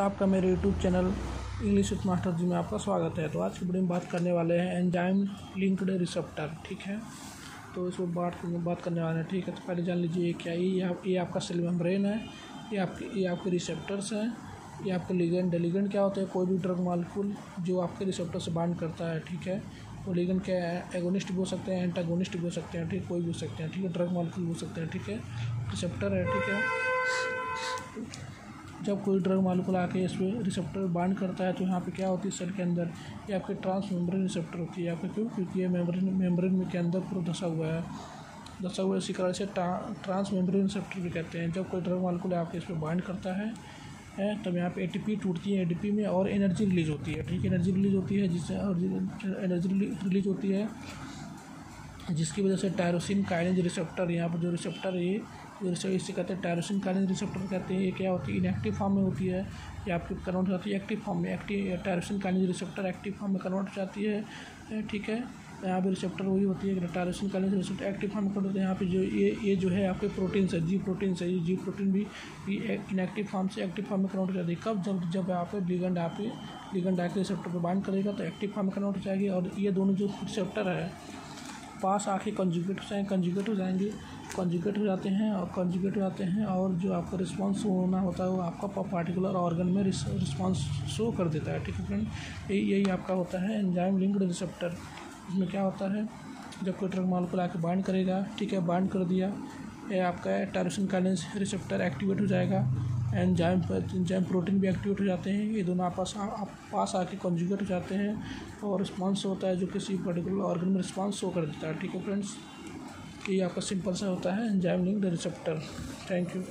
आपका मेरे YouTube channel English with master ji में आपका स्वागत है। तो आज की वीडियो में बात करने वाले हैं एंजाइम लिंक्ड रिसेप्टर ठीक है? तो इसको बात बात करने वाले हैं, ठीक है? तो पहले जान लीजिए क्या ये ये आपका सेल मेम्ब्रेन है, ये आपके ये आपके रिसेप्टर्स हैं, ये आपके लिगेंड लिगेंड क्या होता है? कोई भी ड्रग मालिक्यूल जो आपके रिसेप्टर से बाइंड करता है, ठीक है? वो लिगेंड क्या है? एगोनिस्ट भी हो सकते हैं एंटागोनिस्ट भी हो सकते हैं, ठीक? कोई भी हो सकते हैं, ठीक है? ड्रग मालिक्यूल हो सकते हैं, ठीक है? रिसेप्टर है, ठीक है? जब कोई ड्रग मालिकुल आके इस पर रिसेप्टर बाइंड करता है तो यहाँ पे क्या होती है? सेल के अंदर ये आपके ट्रांस मेम्ब्रेन रिसेप्टर होती है। आपके क्यों? क्योंकि ये मेम्ब्रेन मेम्ब्रेन के अंदर पूरा धसा हुआ है। धसा हुआ इसी कारण से ट्रांस मेम्ब्रेन रिसेप्टर भी कहते हैं। जब कोई ड्रग मालिकुल आके इस पर बाइंड करता है है, तब यहाँ पे ए टूटती है। ए में और एनर्जी रिलीज़ होती है, ठीक एनर्जी रिलीज़ होती है, जिससे एनर्जी रिलीज़ होती है, जिसकी वजह से टायरोसिन काइनेज रिसेप्टर यहाँ पर जो रिसेप्टर है इसे कहते हैं टायरोसिन काइनेज रिसेप्टर कहते हैं, ये क्या होती है? इनएक्टिव फॉर्म में होती है। ये आपकी कन्वर्ट हो जाती है एक्टिव फॉर्म में। Active tyrosine kinase receptor active form में कन्वर्ट हो जाती है। ठीक है? यहाँ पे रिसेप्टर वही होती है tyrosine kinase receptor active form में कन्वर्ट होते हैं। यहाँ पे जो ये ये जो है आपके प्रोटीन है जी प्रोटीन है। ये जी प्रोटीन भी इनएक्टिव फॉर्म से एक्टिव फॉर्म में कन्वर्ट हो जाती है। कब? जब जब आप लिगेंड आप लिगेंड आके रिसेप्टर पर बाइंड करेगा तो एक्टिव फॉर्म में कन्वर्ट हो जाएगी। और ये दोनों जो रिसेप्टर है, पास आके कंजुगेट हो जाएँगे। कंजुगेट हो जाएँगे। कंजुगेट हो जाते हैं और कंजुगेट हो जाते हैं और जो आपका रिस्पांस होना होता है वो आपका पार्टिकुलर ऑर्गन में रिस्पांस शो कर देता है, ठीक है फ्रेंड यही यही आपका होता है एंजाइम लिंक्ड रिसेप्टर इसमें क्या होता है? जब कोई ड्रग मालिक्यूल आके बाइंड करेगा, ठीक है बाइंड कर दिया, ये आपका टायरोसिन काइनेज रिसेप्टर एक्टिवेट हो जाएगा एंजाइम एंजाइम प्रोटीन भी एक्टिवेट हो जाते हैं, ये दोनों आपस आप पास आके कॉन्जुगेट हो जाते हैं और रिस्पांस होता है जो किसी पर्टिकुलर ऑर्गन में रिस्पांस शो कर देता है, ठीक है फ्रेंड्स ये आपका सिंपल सा होता है enzyme linked receptor. Thank you